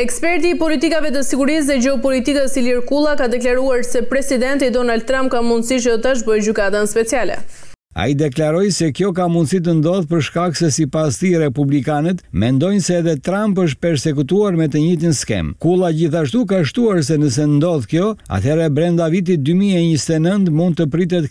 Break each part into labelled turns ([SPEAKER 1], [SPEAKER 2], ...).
[SPEAKER 1] Eksperti i politikave të sigurisë dhe gjeopolitikës Ilir Kulla ka deklaruar se presidenti Donald Trump ka mundësi që ta zhbëjë Gjykatën Speciale.
[SPEAKER 2] Ai deklaroi se kjo ka mundësi të ndodhë për shkak se sipas tij republikanët mendojnë se edhe Trump është persekutuar me të njëjtin skemë. Kulla gjithashtu ka shtuar se nëse ndodh kjo, atëherë brenda vitit dy mijë e njëzet e nëntë mund të pritet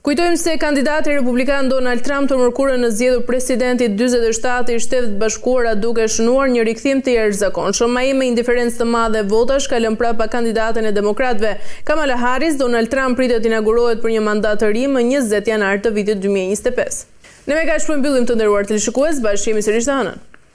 [SPEAKER 1] Kujtojmë se kandidati republikan Donald Trump të mërkurën u zgjodh presidenti i dyzet e shtatë i Shteteve të Bashkuara duke shënuar një rikthim të jashtëzakonshëm. Ai me një diferencë të madhe votash ka lënë prapa kandidaten e demokratëve, Kamala Harris, Donald Trump pritet të inaugurohet për një mandat të ri më njëzet janar të vitit dy mijë e njëzet e pesë. Ne me kaq po e mbyllim të nderuar teleshikues, bashkë jemi sërish të hënën.